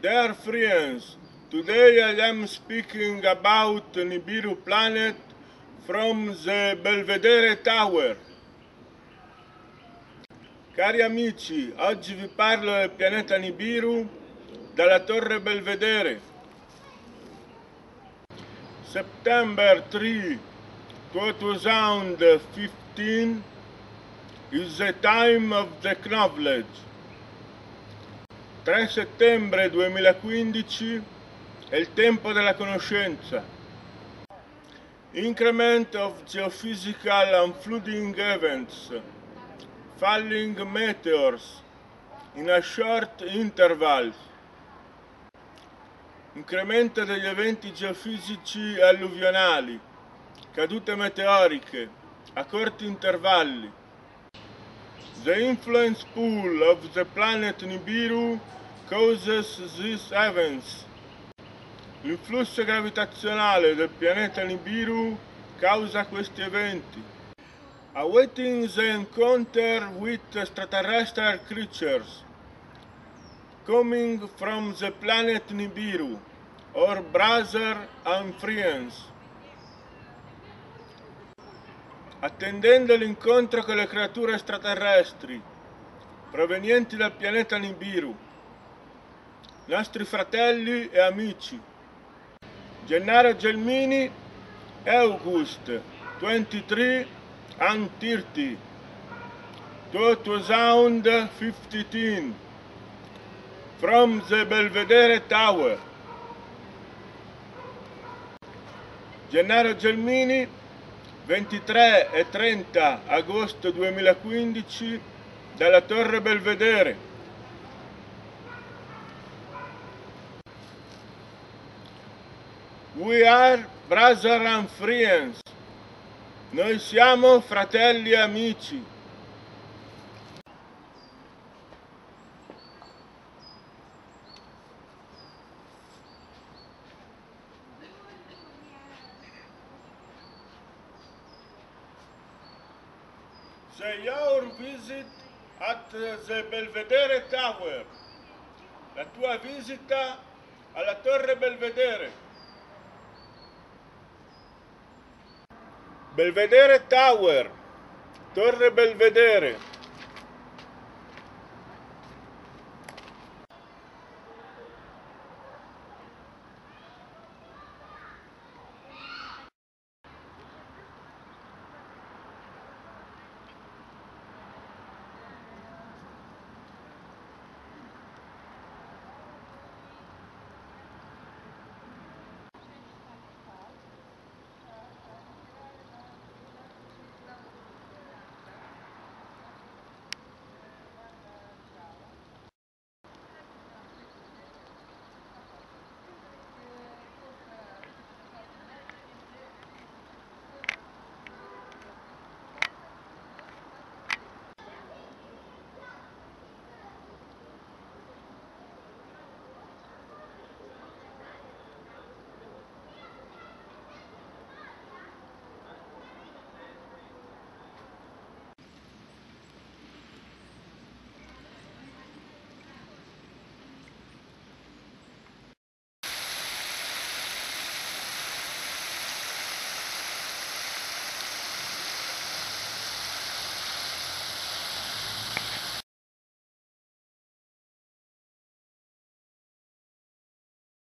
Dear friends, today I am speaking about Nibiru planet from the Belvedere Tower. Cari amici, oggi vi parlo del pianeta Nibiru dalla Torre Belvedere. September 3, 2015 is the time of the knowledge. 3 settembre 2015 è il tempo della conoscenza. Increment of geophysical and flooding events, falling meteors in a short intervals. Incremento degli eventi geofisici alluvionali, cadute meteoriche a corti intervalli. The influence pool of the planet Nibiru causes these events. L'influsso gravitazionale del pianeta Nibiru causa questi eventi. Awaiting the encounter with extraterrestrial creatures coming from the planet Nibiru or brother and friends. Attendendo l'incontro con le creature extraterrestri provenienti dal pianeta Nibiru, nostri fratelli e amici. Gennaro Gelmini, August 23 and 30, 2015, from the Belvedere Tower. Gennaro Gelmini, 23 e 30 agosto 2015, dalla Torre Belvedere. We are brother and friends. Noi siamo fratelli e amici. The your visit at the Belvedere Tower. La tua visita alla Torre Belvedere. Belvedere Tower, Torre Belvedere.